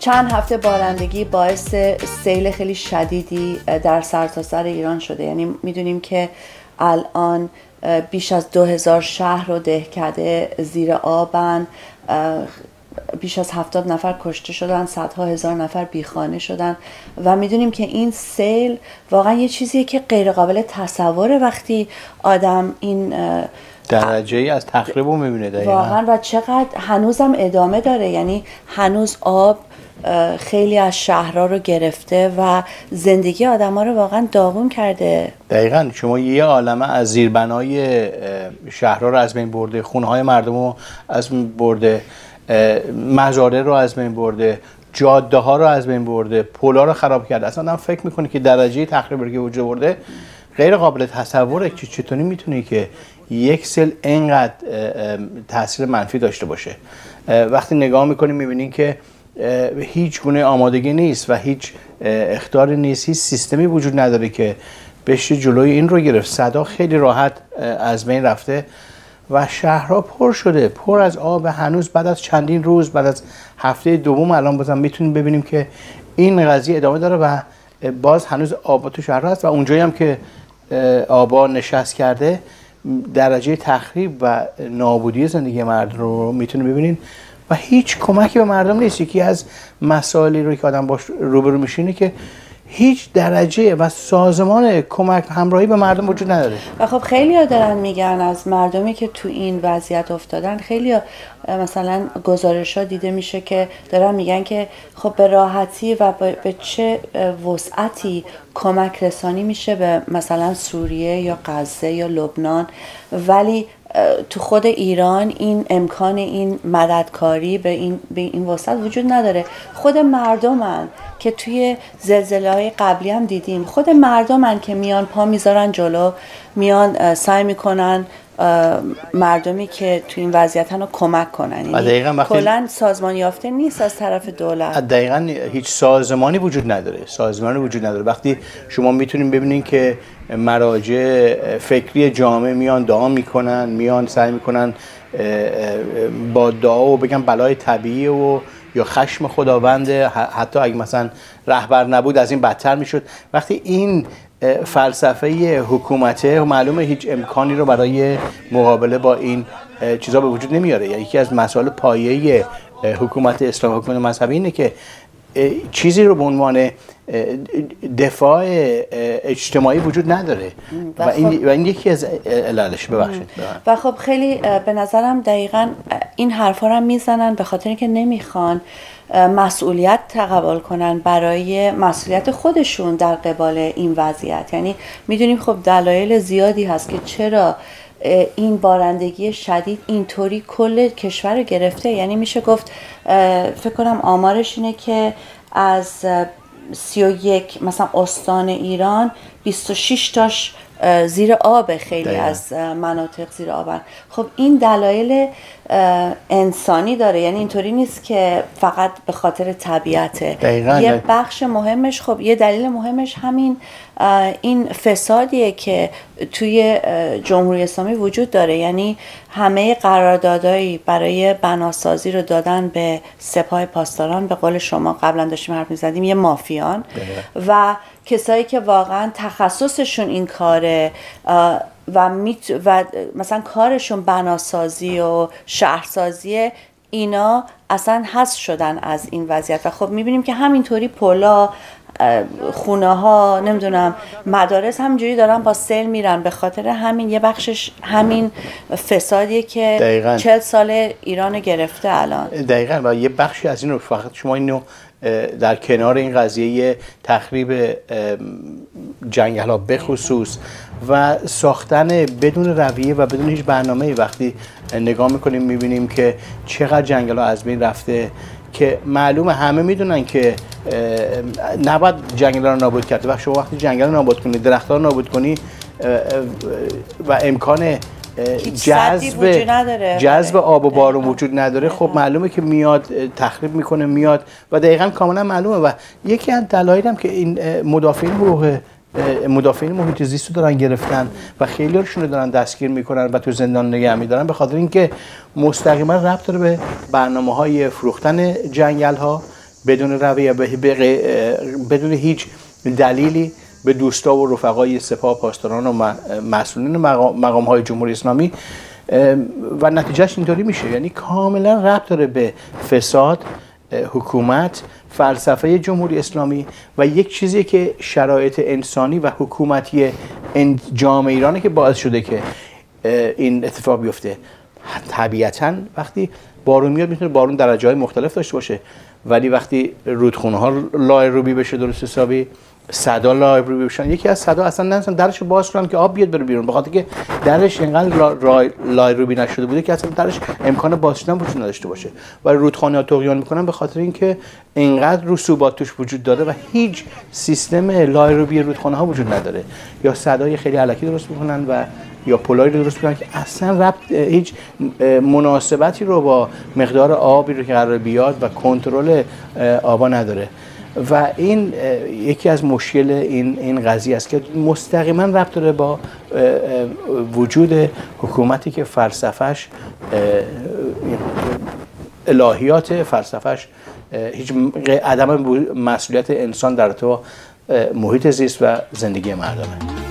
چند هفته بارندگی باعث سیل خیلی شدیدی در سرتاسر سر ایران شده. یعنی می‌دونیم که الان بیش از دو هزار شهر و دهکده زیر آبن. بیش از هفتاد نفر کشته شدن صدها هزار نفر بیخانه شدن. و می‌دونیم که این سیل واقعا یه چیزیه که غیر قابل تصوره وقتی آدم این درجه ای از تخریب رو می‌بینه دقیقا. واقعا. و چقدر هنوزم ادامه داره. یعنی هنوز آب خیلی از شهرها رو گرفته و زندگی آدم ها رو واقعا داغون کرده. دقیقا شما یه عالمه از زیربنای شهرها رو از بین برده خونه های مردم رو از بین برده مزاره رو از بین برده جاده ها رو از بین برده پولا رو خراب کرده. اصلا فکر می‌کنه که درجه تخریبی که وجود برده غیر قابل تصوره. که چطوری می‌تونی که یک سل اینقدر تاثیر منفی داشته باشه؟ وقتی نگاه می‌کنیم می‌بینیم که هیچ گونه آمادگی نیست و هیچ اختاری نیست. هیچ سیستمی وجود نداره که بشه جلوی این رو گرفت. صدا خیلی راحت از بین رفته و شهرها پر شده پر از آب هنوز. بعد از چندین روز بعد از هفته دوم الان بازم می‌تونیم ببینیم که این قضیه ادامه داره و باز هنوز آب تو شهرها هست و اونجایی هم که آبا نشست کرده درجه تخریب و نابودی زندگی مردم رو می‌تونیم ببینید و هیچ کمکی به مردم نیست. یکی از مسائلی رو که آدم باش روبرو میشینه که هیچ درجه و سازمان کمک همراهی به مردم وجود نداره. و خب خیلی ها دارن میگن از مردمی که تو این وضعیت افتادن خیلی ها مثلا گزارش ها دیده میشه که دارن میگن که خب به راحتی و به چه وسعتی کمک رسانی میشه به مثلا سوریه یا غزه یا لبنان. ولی تو خود ایران این امکان این مددکاری به این, به این وسط وجود نداره. خود مردمن که توی زلزله های قبلی هم دیدیم خود مردمن که میان پا می‌ذارن جلو میان سعی می‌کنن مردمی که تو این وضعیت رو کمک کنن. یعنی کلا سازمان یافته نیست از طرف دولت. دقیقا هیچ سازمانی وجود نداره. سازمانی وجود نداره. وقتی شما می‌تونید ببینید که مراجع فکری جامعه میان دعا می‌کنن میان سعی می‌کنن با دعا و بگن بلای طبیعی و یا خشم خداونده حتی اگه مثلا رهبر نبود از این بدتر می‌شد. وقتی این فلسفه حکومته معلومه هیچ امکانی رو برای مقابله با این چیزا به وجود نمیاره. یعنی یکی از مسائل پایه حکومت اسلام حکومت مذهبی اینه که چیزی رو به عنوان دفاع اجتماعی وجود نداره. و, این, خب و این یکی از علالش ببخشید. و خب خیلی به نظرم دقیقا این حرفا رو می‌زنن به خاطر اینکه نمی‌خوان مسئولیت تقبل کنن برای مسئولیت خودشون در قبال این وضعیت. یعنی می‌دونیم خب دلایل زیادی هست که چرا این بارندگی شدید اینطوری کل کشور رو گرفته. یعنی میشه گفت فکر کنم آمارش اینه که از 31 مثلا استان ایران 26 تاش زیر آب خیلی از مناطق زیر آبن. خب این دلایل انسانی داره. یعنی اینطوری نیست که فقط به خاطر طبیعته. یه بخش مهمش خب یه دلیل مهمش همین این فسادیه که توی جمهوری اسلامی وجود داره. یعنی همه قراردادهایی برای بناسازی رو دادن به سپاه پاسداران. به قول شما قبلا داشتیم حرف می‌زدیم یه مافیان. و کسایی که واقعا تخصصشون این کاره و, میت و مثلا کارشون بناسازی و شهرسازی اینا اصلا حذف شدن از این وضعیت. و خب می‌بینیم که همینطوری پلا خونه ها نمی‌دونم مدارس همینجوری دارن با سیل میرن. به خاطر همین یه بخشش همین فسادیه که دقیقا. چل سال ایران گرفته الان. دقیقا. و یه بخشی از این رو فقط شما اینو در کنار این قضیه تخریب جنگل ها بخصوص و ساختن بدون رویه و بدون هیچ برنامه وقتی نگاه می‌کنیم می‌بینیم که چقدر جنگل ها از بین رفته که معلومه همه می‌دونن که نباید جنگل رو نابود کرد. و شما وقتی جنگل رو نابود کنی درختها رو نابود کنی و امکان جذب جذب آب و بارون وجود نداره. خب معلومه که میاد تخریب می‌کنه میاد و دقیقا کاملا معلومه و یکی از دلایل هم که این مدافعین حقوق مدافعین محیط زیست رو دارن گرفتن و خیلی رو دارن دستگیر می‌کنن و تو زندان نگه میدارن به خاطر اینکه مستقیما ربط داره به برنامه های فروختن جنگل ها بدون رویه بدون هیچ دلیلی به دوستا و رفقای سپاه پاسداران و مسئولین مقام های جمهوری اسلامی و نتیجهش اینطوری میشه. یعنی کاملا ربط داره به فساد حکومت فلسفه جمهوری اسلامی و یک چیزی که شرایط انسانی و حکومتی جامعه ایرانه که باعث شده که این اتفاق بیفته. طبیعتا وقتی بارون میاد می‌تونه بارون درجه های مختلف داشته باشه. ولی وقتی رودخونه ها لای روبی بشه درست حسابی صدا لایبرری بشن یکی از صدا اصلا نمی‌تونن درش باز کنن که آب بیاد بره بیرون بخاطر که درش اینقدر لایروبی نشده بوده که اصلا درش امکان باز شدن وجود نداشته باشه. و رودخانه ها تقیان می‌کنن به خاطر اینکه اینقدر رسوبات توش وجود داره و هیچ سیستم لایروبی رودخانه ها وجود نداره. یا صدای خیلی علکی درست می‌کنن و یا پولایی رو درست می‌کنن که اصلا ربط هیچ مناسبتی رو با مقدار آبی رو که قرار بیاد و کنترل آبا نداره. و این یکی از مشکل این این قضیه است که مستقیما ربط داره با وجود حکومتی که فلسفهش الهیات فلسفهش هیچ عدم مسئولیت انسان در تو محیط زیست و زندگی مردمه.